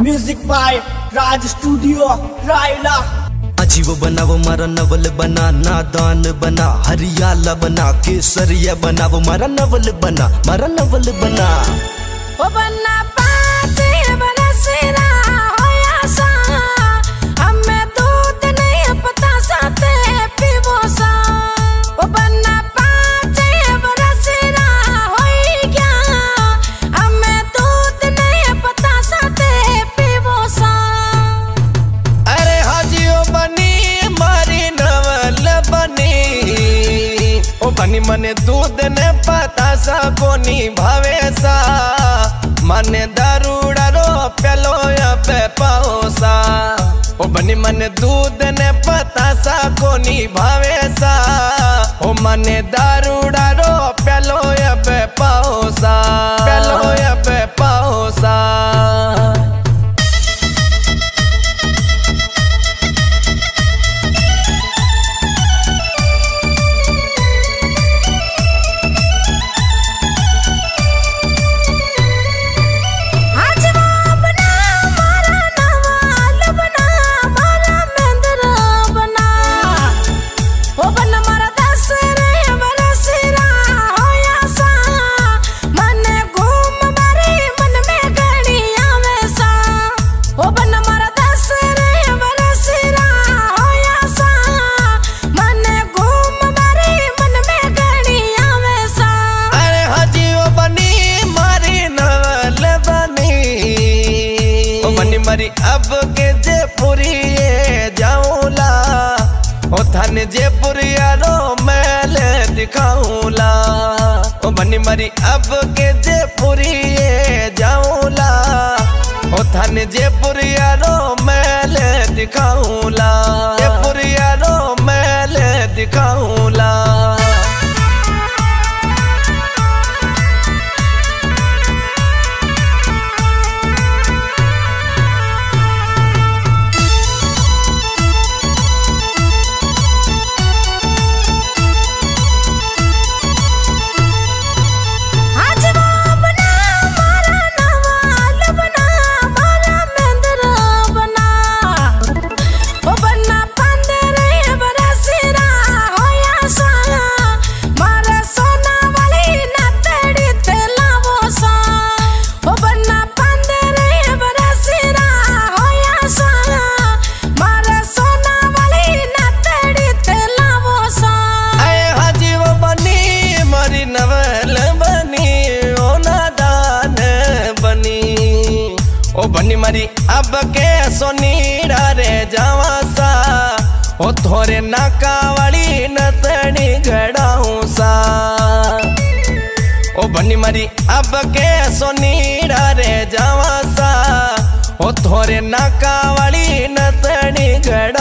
Music by Raj studio रायला अजीब बनाव मारा नवल बना नादान बना हरियाला बना केसरिया बनाव मारा नवल बना मारा नवल बना। ओ बन्ना बनी मने दूध ने पता सा कोनी भावे सा मने दारूड़ा रो पेलो या पे पाओसा ओ बनी मने दूध ने पता सा कोनी भावे सा ओ मने दारूड़ा रो पेलो या पे पाओसा पेलो या पे पाओसा आज अब के जयपुरी जाऊला। ओ थाने जयपुरी यारो मैले दिखाऊला। ओ बनी मारी अब के जयपुरी जाऊला। ओ थाने जयपुरी यारो मैले दिखाऊला। जयपुरी यारो मैले दिखाऊला। मरी बनी, ओ नादान बनी। ओ बनी मरी, अब के सोनी रे जावा सा। ओ थोरे नाका वाली नतनी घड़ाऊं सा। ओ बनी मरी, अब के सोनी रे जावा सा। ओ थोरे नाका वाली नतनी घड़ाऊं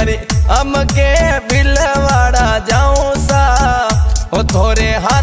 ओ बनी के बिलवाड़ा जाऊँ सा ओ थोरे हाथा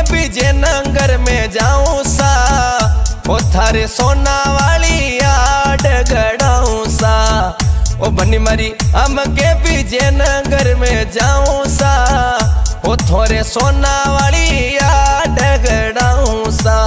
नगर में जाऊँ सा ओ थारे सोना वाली याद गड़ाऊं सा। ओ बनी मरी हम के बीजे नंगर में जाऊँ सा ओ थोरे सोना वाली याद गड़ाऊं सा।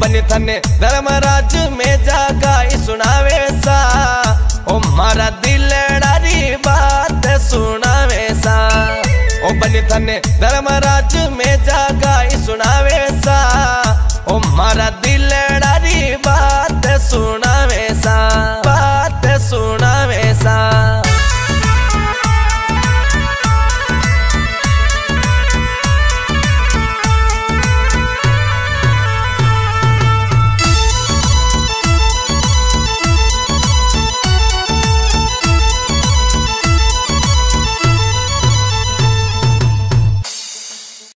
बनी थने। धर्मराज में जागा सुनावे सा। ओ मारा दिल डारी बात, सुनावे सा। ओ बनी थने, धर्मराज में जागा सुनावे सा। ओ मारा दिल डारी बात सुना